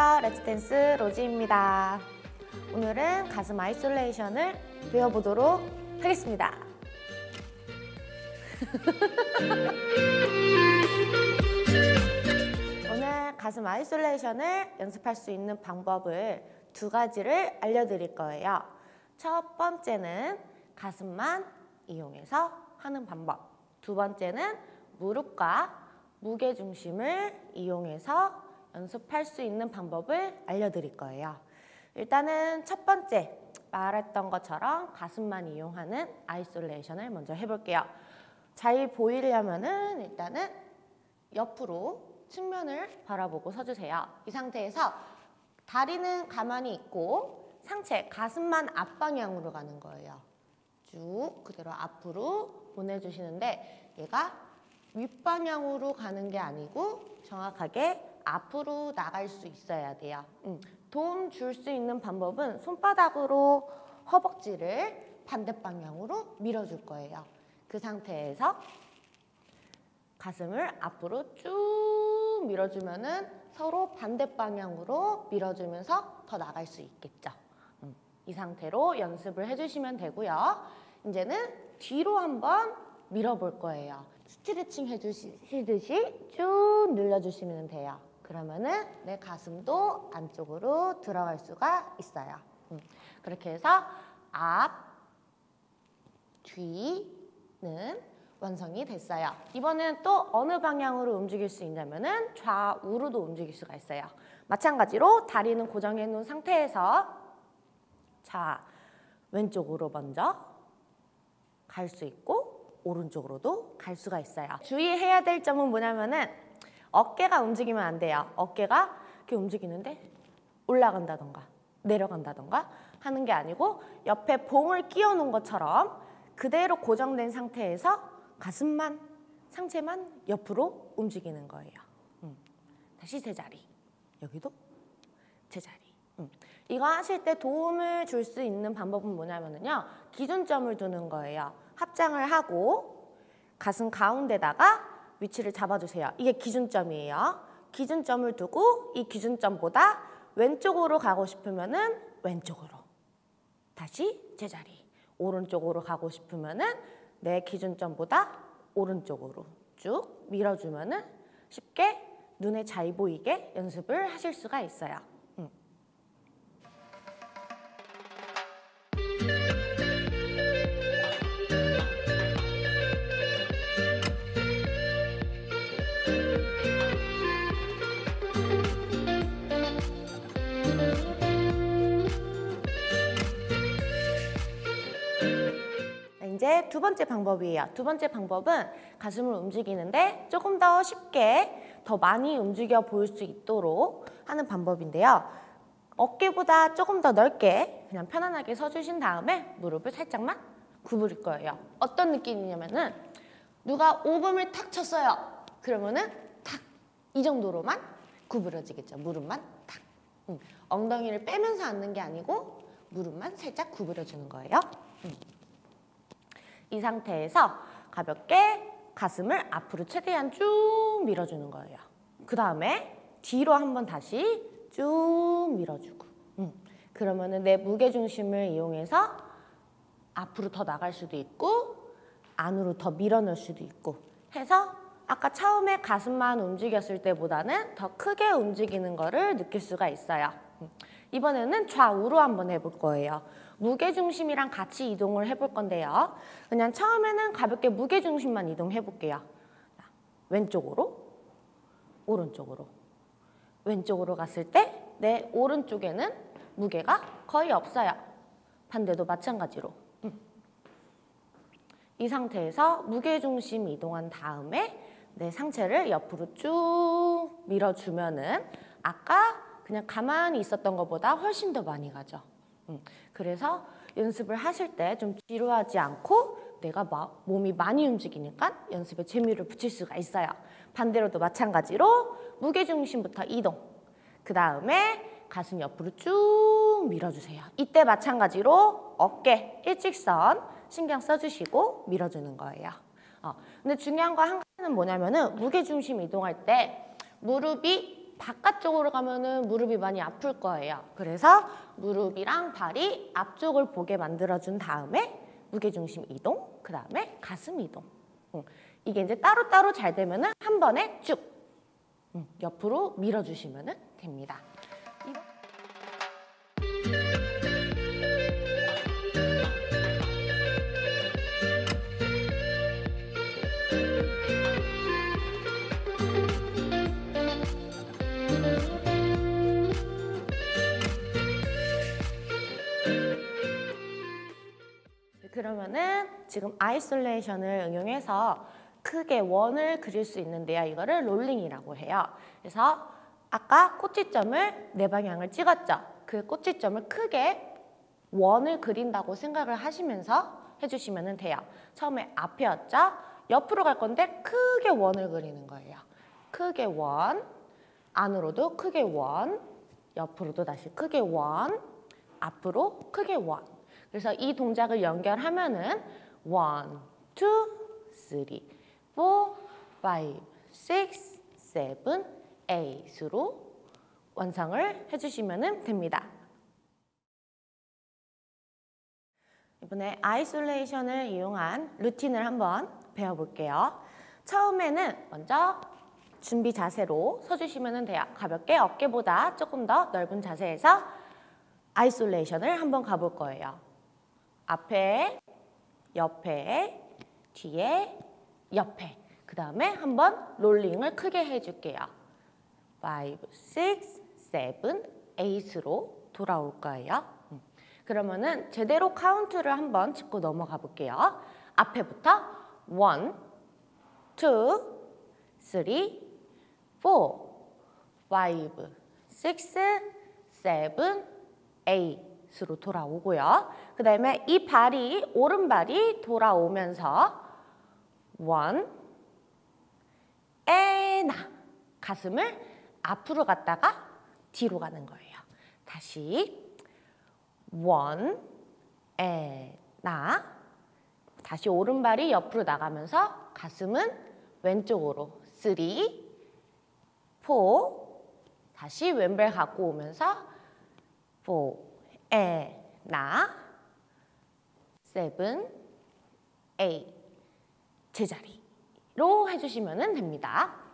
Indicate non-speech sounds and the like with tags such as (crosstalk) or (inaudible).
안녕하세요. 렛츠댄스 로지입니다. 오늘은 가슴 isolation을 배워보도록 하겠습니다. (laughs) 오늘 가슴 isolation을 연습할 수 있는 방법을 두 가지를 알려드릴 거예요. 첫 번째는 가슴만 이용해서 하는 방법. 두 번째는 무릎과 무게 중심을 이용해서 연습할 수 있는 방법을 알려드릴 거예요. 일단은 첫 번째 말했던 것처럼 가슴만 이용하는 isolation을 먼저 해볼게요. 잘 보이려면 은 일단은 옆으로 측면을 바라보고 서주세요. 이 상태에서 다리는 가만히 있고 상체, 가슴만 앞방향으로 가는 거예요. 쭉 그대로 앞으로 보내주시는데 얘가 윗방향으로 가는 게 아니고 정확하게 앞으로 나갈 수 있어야 돼요. 음, 도움 줄 수 있는 방법은 손바닥으로 허벅지를 반대 방향으로 밀어줄 거예요. 그 상태에서 가슴을 앞으로 쭉 밀어주면 은 서로 반대 방향으로 밀어주면서 더 나갈 수 있겠죠. 음, 이 상태로 연습을 해주시면 되고요. 이제는 뒤로 한번 밀어볼 거예요. 스트레칭 해주시듯이 쭉 늘려주시면 돼요. 그러면은 내 가슴도 안쪽으로 들어갈 수가 있어요. 음, 그렇게 해서 앞, 뒤는 완성이 됐어요. 이번엔 또 어느 방향으로 움직일 수 있냐면은 좌우로도 움직일 수가 있어요. 마찬가지로 다리는 고정해 놓은 상태에서 자 왼쪽으로 먼저 갈 수 있고 오른쪽으로도 갈 수가 있어요. 주의해야 될 점은 뭐냐면은 어깨가 움직이면 안 돼요. 어깨가 이렇게 움직이는데 올라간다던가 내려간다던가 하는 게 아니고 옆에 봉을 끼워 놓은 것처럼 그대로 고정된 상태에서 가슴만 상체만 옆으로 움직이는 거예요. 음. 다시 제자리. 여기도 제자리. 음. 이거 하실 때 도움을 줄 수 있는 방법은 뭐냐면요. 기준점을 두는 거예요. 합장을 하고 가슴 가운데다가 위치를 잡아주세요. 이게 기준점이에요. 기준점을 두고 이 기준점보다 왼쪽으로 가고 싶으면 은 왼쪽으로. 다시 제자리. 오른쪽으로 가고 싶으면 은 내 기준점보다 오른쪽으로 쭉 밀어주면 은 쉽게 눈에 잘 보이게 연습을 하실 수가 있어요. 음. 이제 두 번째 방법이에요. 두 번째 방법은 가슴을 움직이는데 조금 더 쉽게 더 많이 움직여 보일 수 있도록 하는 방법인데요. 어깨보다 조금 더 넓게 그냥 편안하게 서주신 다음에 무릎을 살짝만 구부릴 거예요. 어떤 느낌이냐면은 누가 오금을 탁 쳤어요. 그러면은 탁 이 정도로만 구부러지겠죠. 무릎만 탁. 음, 엉덩이를 빼면서 앉는 게 아니고 무릎만 살짝 구부려주는 거예요. 음. 이 상태에서 가볍게 가슴을 앞으로 최대한 쭉 밀어주는 거예요. 그 다음에 뒤로 한번 다시 쭉 밀어주고 음. 그러면은 내 무게중심을 이용해서 앞으로 더 나갈 수도 있고 안으로 더 밀어넣을 수도 있고 해서 아까 처음에 가슴만 움직였을 때보다는 더 크게 움직이는 거를 느낄 수가 있어요. 음. 이번에는 좌우로 한번 해볼 거예요. 무게중심이랑 같이 이동을 해볼 건데요. 그냥 처음에는 가볍게 무게중심만 이동해 볼게요. 왼쪽으로, 오른쪽으로. 왼쪽으로 갔을 때 내 오른쪽에는 무게가 거의 없어요. 반대도 마찬가지로. 음. 이 상태에서 무게중심 이동한 다음에 내 상체를 옆으로 쭉 밀어주면은 아까 그냥 가만히 있었던 것보다 훨씬 더 많이 가죠. 음, 그래서 연습을 하실 때 좀 지루하지 않고 내가 마, 몸이 많이 움직이니까 연습에 재미를 붙일 수가 있어요. 반대로도 마찬가지로 무게중심부터 이동. 그 다음에 가슴 옆으로 쭉 밀어주세요. 이때 마찬가지로 어깨 일직선 신경 써주시고 밀어주는 거예요. 어, 근데 중요한 거 한 가지는 뭐냐면은 무게중심 이동할 때 무릎이 바깥쪽으로 가면은 무릎이 많이 아플 거예요. 그래서 무릎이랑 발이 앞쪽을 보게 만들어준 다음에 무게중심 이동, 그 다음에 가슴 이동. 응. 이게 이제 따로따로 잘 되면은 한 번에 쭉 응, 옆으로 밀어주시면 됩니다. 그러면은 지금 isolation을 응용해서 크게 원을 그릴 수 있는데요. 이거를 롤링이라고 해요. 그래서 아까 꼭지점을 네 방향을 찍었죠. 그 꼭지점을 크게 원을 그린다고 생각을 하시면서 해주시면 돼요. 처음에 앞이었죠? 옆으로 갈 건데 크게 원을 그리는 거예요. 크게 원, 안으로도 크게 원, 옆으로도 다시 크게 원, 앞으로 크게 원. 그래서 이 동작을 연결하면은 one, two, three, four, five, six, seven, eight으로 완성을 해주시면 됩니다. 이번에 isolation을 이용한 루틴을 한번 배워볼게요. 처음에는 먼저 준비 자세로 서주시면 돼요. 가볍게 어깨보다 조금 더 넓은 자세에서 isolation을 한번 가볼 거예요. 앞에, 옆에, 뒤에, 옆에. 그 다음에 한번 롤링을 크게 해줄게요. 5, 6, 7, 8으로 돌아올 거예요. 음. 그러면은 제대로 카운트를 한번 짚고 넘어가 볼게요. 앞에부터 1, 2, 3, 4, 5, 6, 7, 8 으로 돌아오고요. 그 다음에 이 발이 오른발이 돌아오면서 원 에나 가슴을 앞으로 갔다가 뒤로 가는 거예요. 다시 원 에나 다시 오른발이 옆으로 나가면서 가슴은 왼쪽으로 쓰리 포 다시 왼발 갖고 오면서 포 에나 세븐, 에잇 제자리로 해주시면 됩니다.